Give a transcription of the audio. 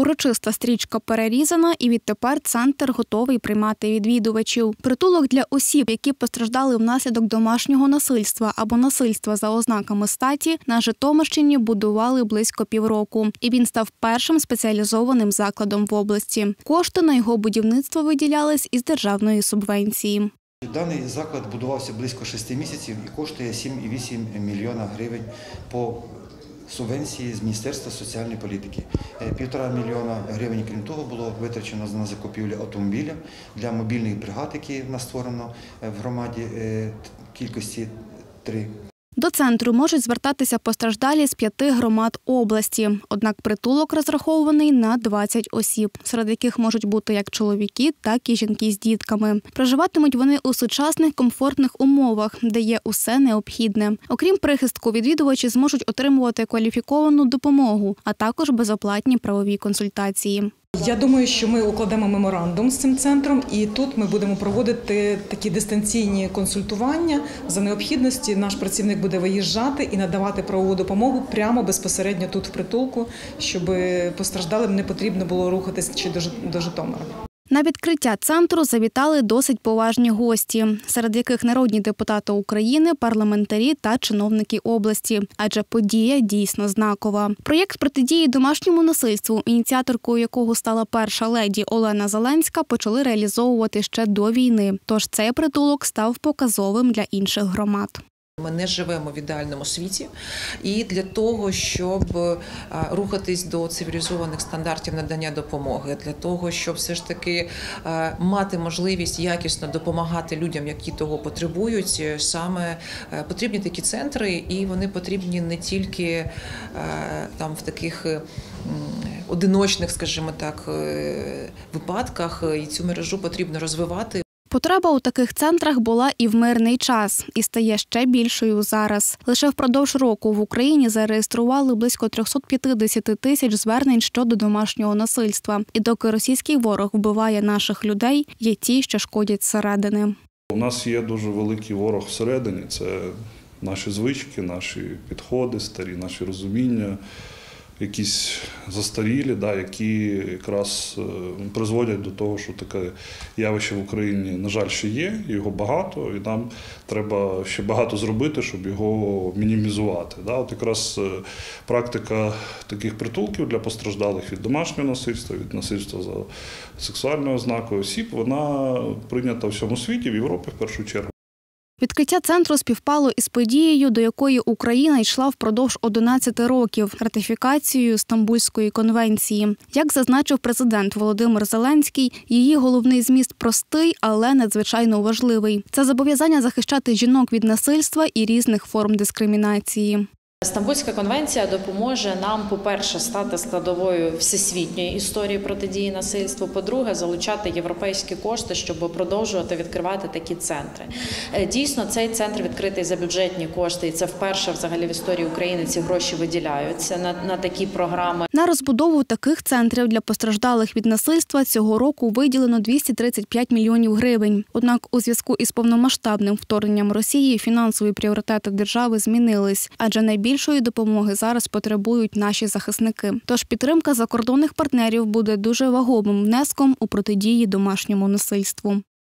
Урочиста стрічка перерізана, і відтепер центр готовий приймати відвідувачів. Притулок для осіб, які постраждали внаслідок домашнього насильства або насильства за ознаками статі, на Житомирщині будували близько півроку, і він став першим спеціалізованим закладом в області. Кошти на його будівництво виділялись із державної субвенції. Даний заклад будувався близько 6 місяців і коштує 7,8 мільйона гривень по субвенції з Міністерства соціальної політики. Е, Півтора мільйона гривень, крім того, було витрачено на закупівлю автомобіля для мобільних бригад, які в нас створено е, в громаді е, кількості три. До центру можуть звертатися постраждалі з п'яти громад області. Однак притулок розрахований на 20 осіб, серед яких можуть бути як чоловіки, так і жінки з дітками. Проживатимуть вони у сучасних комфортних умовах, де є усе необхідне. Окрім прихистку, відвідувачі зможуть отримувати кваліфіковану допомогу, а також безоплатні правові консультації. Я думаю, що ми укладемо меморандум з цим центром, і тут ми будемо проводити такі дистанційні консультування. За необхідності наш працівник буде виїжджати і надавати правову допомогу прямо безпосередньо тут в притулку, щоб постраждалим не потрібно було рухатись чи до Жи- до Житомира. На відкриття центру завітали досить поважні гості, серед яких народні депутати України, парламентарі та чиновники області. Адже подія дійсно знакова. Проєкт протидії домашньому насильству, ініціаторкою якого стала перша леді Олена Зеленська, почали реалізовувати ще до війни. Тож цей притулок став показовим для інших громад. Ми не живемо в ідеальному світі, і для того, щоб е, рухатись до цивілізованих стандартів надання допомоги, для того, щоб все ж таки е, мати можливість якісно допомагати людям, які того потребують, е, саме потрібні такі центри, і вони потрібні не тільки там в таких. Одиночних, скажімо так, випадках і цю мережу потрібно розвивати. Потреба у таких центрах була і в мирний час, і стає ще більшою зараз. Лише впродовж року в Україні зареєстрували близько 350 тисяч звернень щодо домашнього насильства. І доки російський ворог вбиває наших людей, є ті, що шкодять зсередини. У нас є дуже великий ворог всередині. Це наші звички, наші підходи, старі наші розуміння, якісь застарілі, да, які якраз е, призводять до того, що таке явище в Україні, на жаль, ще є, його багато, і нам треба ще багато зробити, щоб його мінімізувати. Да. От якраз е, практика таких притулків для постраждалих від домашнього насильства, від насильства за сексуальною ознакою осіб, вона прийнята в всьому світі, в Європі в першу чергу. Відкриття центру співпало із подією, до якої Україна йшла впродовж 11 років ратифікацією Стамбульської конвенції. Як зазначив президент Володимир Зеленський, її головний зміст простий, але надзвичайно важливий. Це зобов'язання захищати жінок від насильства і різних форм дискримінації. Стамбульська конвенція допоможе нам, по-перше, стати складовою всесвітньої історії протидії насильству. По-друге, залучати європейські кошти, щоб продовжувати відкривати такі центри. Е, Дійсно, цей центр відкритий за бюджетні кошти, і це вперше взагалі в історії України ці гроші виділяються на, на такі програми. На розбудову таких центрів для постраждалих від насильства цього року виділено 235 мільйонів гривень. Однак, у зв'язку із повномасштабним вторгненням Росії фінансові пріоритети держави змінились, адже найбільшої допомоги зараз потребують наші захисники. Тож підтримка закордонних партнерів буде дуже вагомим внеском у протидії домашньому насильству.